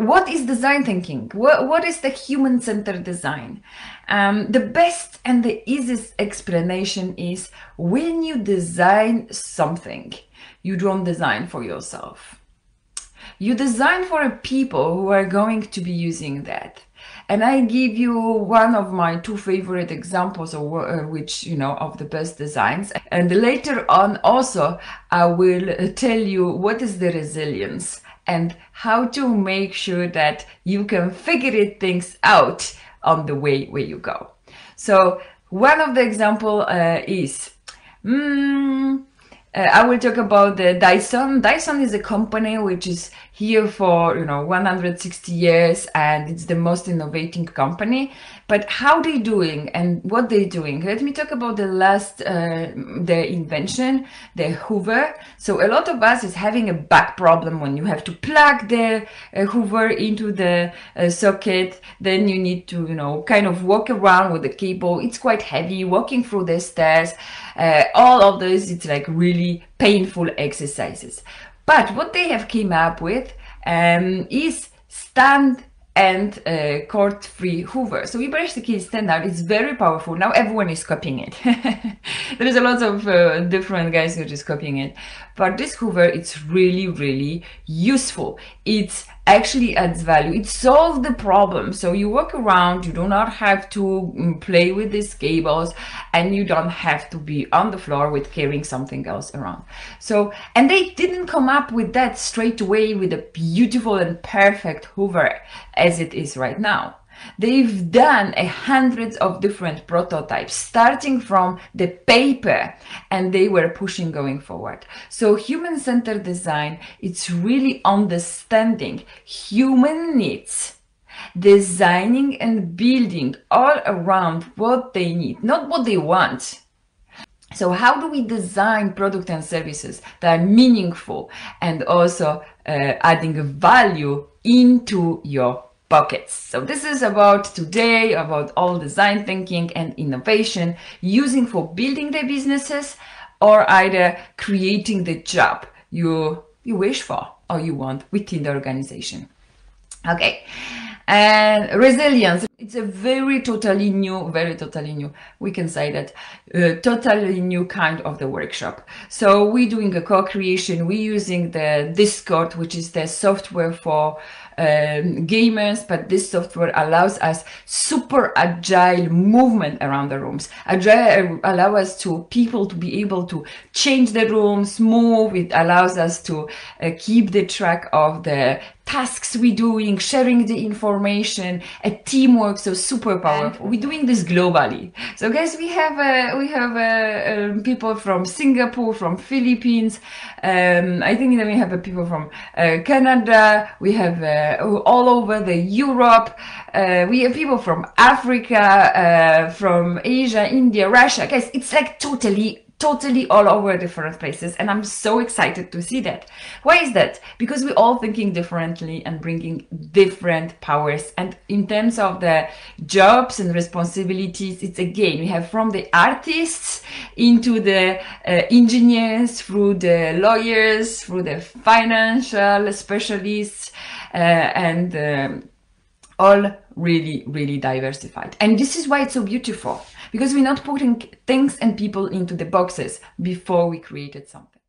what is design thinking? What, what is the human-centered design? Um, the best and the easiest explanation is when you design something, you don't design for yourself. You design for people who are going to be using that. And I give you one of my two favorite examples of uh, which, you know, of the best designs. And later on also, I will tell you what is the resilience and how to make sure that you can figure it things out on the way where you go. So one of the example uh, is, mm, I will talk about the Dyson. Dyson is a company which is here for you know 160 years and it's the most innovating company. But how they doing and what they doing? Let me talk about the last uh, the invention, the Hoover. So a lot of us is having a back problem when you have to plug the uh, Hoover into the uh, socket. Then you need to you know kind of walk around with the cable. It's quite heavy. Walking through the stairs uh, all of those it's like really painful exercises. But what they have came up with um, is stand and uh, cord free hoover. So we basically stand out it's very powerful. Now everyone is copying it. There is a lot of uh, different guys who are just copying it. But this hoover it's really really useful. It's actually adds value. It solves the problem. So you walk around, you do not have to play with these cables and you don't have to be on the floor with carrying something else around. So, and they didn't come up with that straight away with a beautiful and perfect Hoover as it is right now. They've done a hundreds of different prototypes starting from the paper and they were pushing going forward. So human-centered design, it's really understanding human needs designing and building all around what they need, not what they want. So how do we design products and services that are meaningful and also uh, adding value into your buckets. So this is about today, about all design thinking and innovation using for building the businesses or either creating the job you, you wish for or you want within the organization. Okay. And resilience, it's a very totally new, very totally new, we can say that, uh, totally new kind of the workshop. So we're doing a co-creation, we're using the Discord, which is the software for um, gamers, but this software allows us super agile movement around the rooms. Agile allow us to people to be able to change the rooms, move. It allows us to uh, keep the track of the tasks we're doing, sharing the information, a teamwork, so super powerful. And we're doing this globally. So guys, we have uh, we have uh, um, people from Singapore, from Philippines. Um, I think that we have uh, people from uh, Canada. We have uh, all over the Europe. Uh, we have people from Africa, from Asia, India, Russia. Guys, it's like totally totally all over different places and i'm so excited to see that. Why is that? Because we're all thinking differently and bringing different powers. And in terms of the jobs and responsibilities it's again we have from the artists into the uh, engineers through the lawyers through the financial specialists uh, and um, all really really diversified. And this is why it's so beautiful because we're not putting things and people into the boxes before we created something.